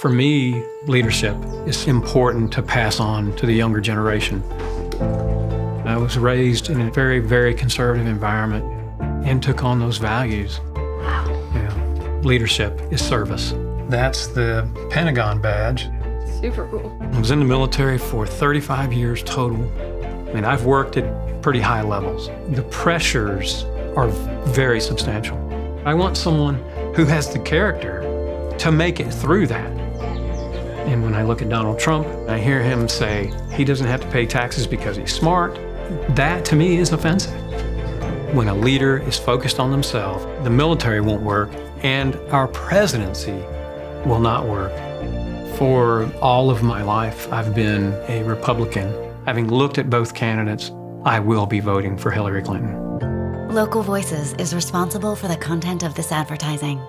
For me, leadership is important to pass on to the younger generation. I was raised in a very, very conservative environment and took on those values. Wow. Yeah. Leadership is service. That's the Pentagon badge. Super cool. I was in the military for 35 years total. I mean, I've worked at pretty high levels. The pressures are very substantial. I want someone who has the character to make it through that. And when I look at Donald Trump, I hear him say he doesn't have to pay taxes because he's smart. That to me is offensive. When a leader is focused on themselves, the military won't work and our presidency will not work. For all of my life, I've been a Republican. Having looked at both candidates, I will be voting for Hillary Clinton. Local Voices is responsible for the content of this advertising.